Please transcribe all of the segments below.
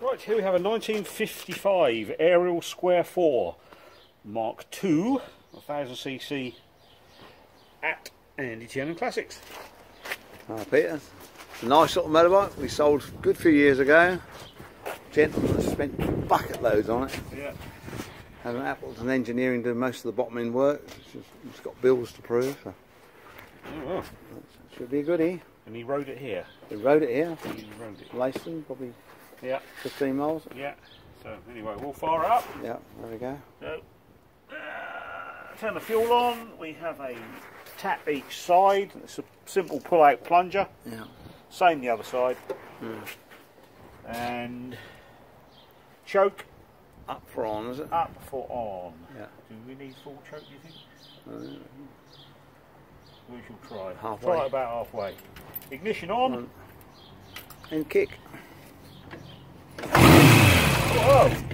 Right, here we have a 1955 Ariel Square 4 Mark II, 1000cc at Andy Tiernan Classics. Hi Peter. Nice little motorbike we sold a good few years ago. Gentleman has spent bucket loads on it. Yeah. Having Appleton Engineering do most of the bottoming work. It's, just, it's got bills to prove. So Oh, well. should be a goodie. Eh? And he rode it here. He rode it here. He rode it. Lacing, probably Yeah, 15 miles. yeah. So anyway, we'll fire up. Yeah, there we go. So, uh, turn the fuel on. We have a tap each side. It's a simple pull-out plunger. Yeah. Same the other side. And choke Up for on, is it? up for on. Yeah. Do we need full choke, do you think? Uh, We shall try. Halfway. Try about halfway. Ignition on. on. And kick. Whoa!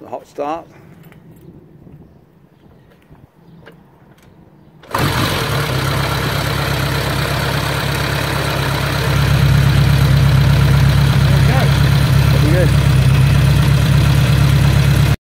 The hot start.